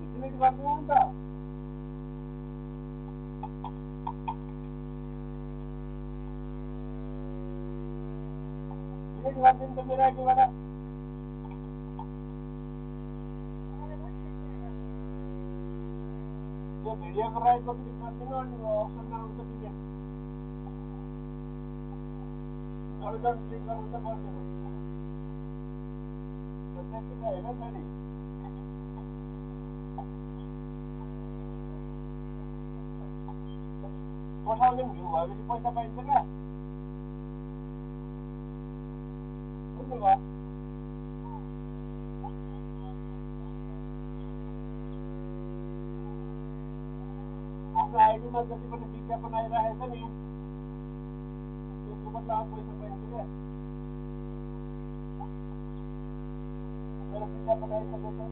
कितने की बात में था? एक बात तो मेरा के वाला जो वीडियो कर रहा है तो बात में और ऑप्शन ना उसको ठीक है और तो ठीक है उसका बात है तो क्या है ना सही पठाउने भ्यू भएपछि पैसा पाइन्छ क्या बुझ्नुभयो आफ्नो आइडीमा जति पनि विज्ञापन आइरहेको छ नि त्यसको बदलामा पैसा पाइन्छ क्या मेरो también empecé a poner esas cosas